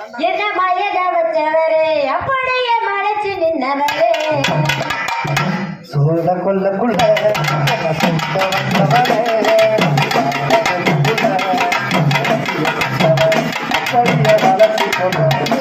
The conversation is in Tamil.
என்ன மயக வச்சவரே அப்படியே மலைச்சு நின்னவரே சோழ கொல்லக்குள்ள சுத்த வந்தவளே அப்படியே வளர்ச்சி கொண்டவளே